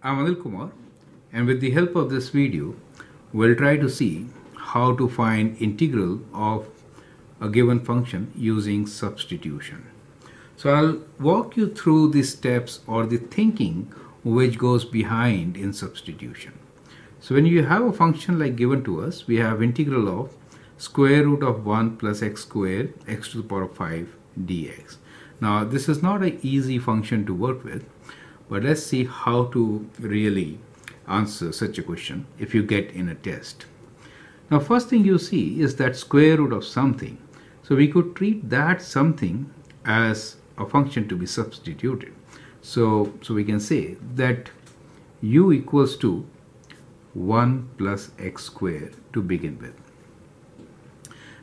I'm Anil Kumar and with the help of this video we'll try to see how to find integral of a given function using substitution. So I'll walk you through the steps or the thinking which goes behind in substitution. So when you have a function like given to us, we have integral of square root of 1 plus x squared x to the power of 5 dx. Now this is not an easy function to work with, but let's see how to really answer such a question if you get in a test. Now first thing you see is that square root of something. So we could treat that something as a function to be substituted. So, so we can say that u equals to 1 plus x squared to begin with.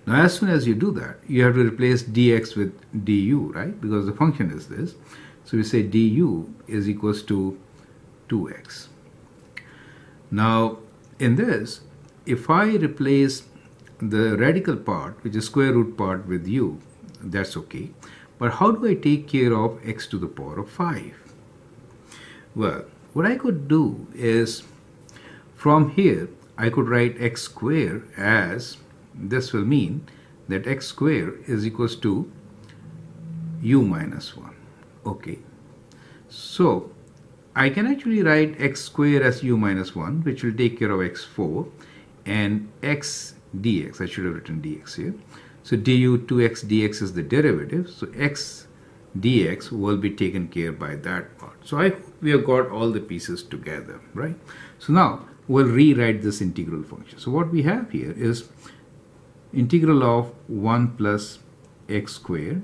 Now as soon as you do that, you have to replace dx with du, right? Because the function is this. So we say du is equals to 2x. Now in this, if I replace the radical part, which is square root part with u, that's okay. But how do I take care of x to the power of 5? Well, what I could do is from here I could write x square as this will mean that x square is equals to u minus 1. Okay. So I can actually write x square as u minus 1 which will take care of x4 and x dx. I should have written dx here. So du 2x dx is the derivative. So x dx will be taken care by that part. So I we have got all the pieces together, right? So now we'll rewrite this integral function. So what we have here is integral of 1 plus x squared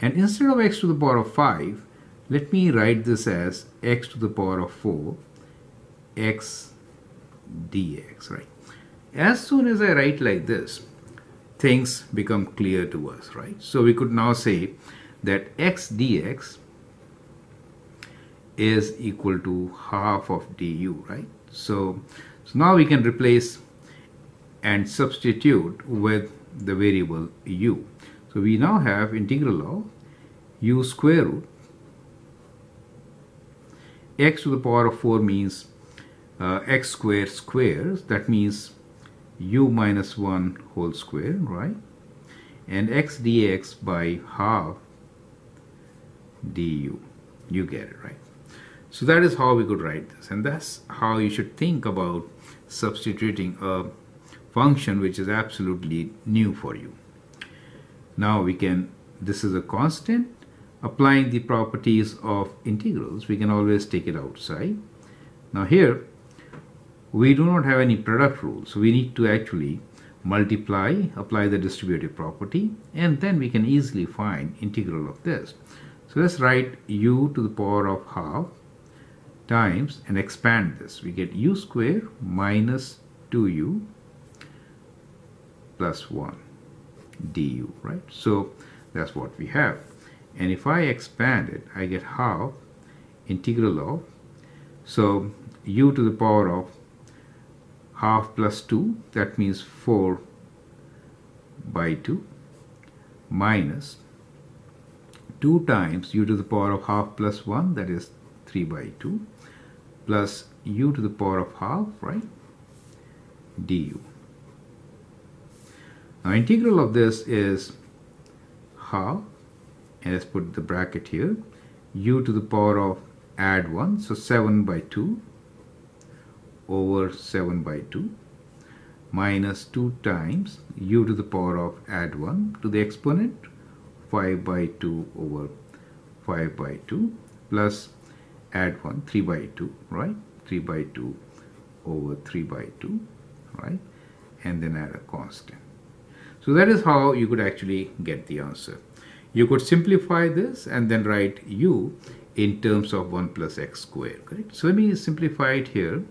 and instead of x to the power of 5 let me write this as x to the power of 4 x dx right? As soon as I write like this things become clear to us right? So we could now say that x dx is equal to half of du right? So so now we can replace and substitute with the variable u so we now have integral of u square root. X to the power of 4 means uh, x square squares. That means u minus 1 whole square right? And x dx by half du. You get it right? So that is how we could write this. And that's how you should think about substituting a function which is absolutely new for you now we can this is a constant applying the properties of integrals. We can always take it outside. Now here we do not have any product rule so we need to actually multiply apply the distributive property and then we can easily find integral of this. So let's write u to the power of half times and expand this. We get u square minus 2u plus 1 du right? So that's what we have. And if I expand it I get half integral of so u to the power of half plus 2 that means 4 by 2 minus 2 times u to the power of half plus 1 that is 3 by 2 plus u to the power of half right du now integral of this is half and let's put the bracket here. U to the power of add 1 so 7 by 2 over 7 by 2 minus 2 times u to the power of add 1 to the exponent 5 by 2 over 5 by 2 plus add 1 3 by 2 right? 3 by 2 over 3 by 2 right? And then add a constant so that is how you could actually get the answer. You could simplify this and then write u in terms of 1 plus x squared. Correct? So let me simplify it here.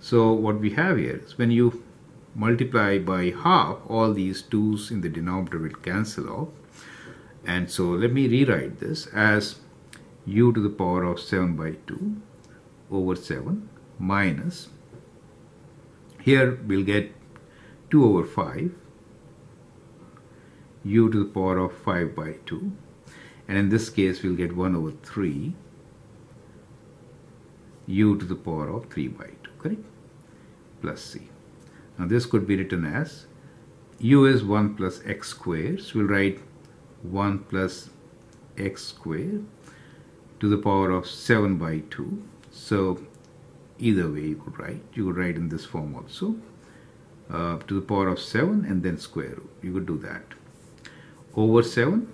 So what we have here is when you multiply by half, all these 2's in the denominator will cancel off. And so let me rewrite this as u to the power of 7 by 2 over 7 minus, here we'll get 2 over 5 u to the power of 5 by 2 and in this case we'll get 1 over 3 u to the power of 3 by 2, correct? Plus c. Now this could be written as u is 1 plus x squared. So we'll write 1 plus x squared to the power of 7 by 2. So either way you could write. You could write in this form also. Uh, to the power of 7 and then square root. You could do that. Over 7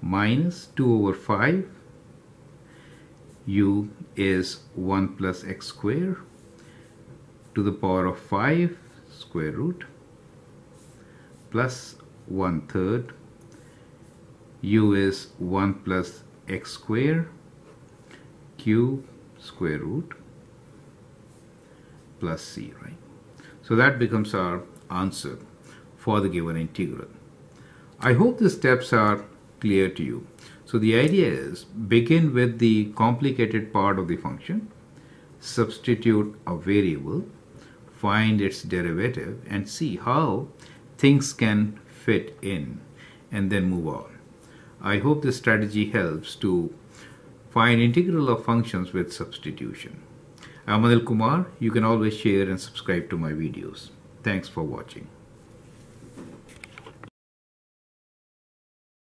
minus 2 over 5 u is 1 plus x square to the power of 5 square root plus 1 third u is 1 plus x square cube square root plus c, right? So that becomes our answer for the given integral. I hope the steps are clear to you. So the idea is begin with the complicated part of the function, substitute a variable, find its derivative and see how things can fit in and then move on. I hope this strategy helps to find integral of functions with substitution. I'm Anil Kumar. You can always share and subscribe to my videos. Thanks for watching.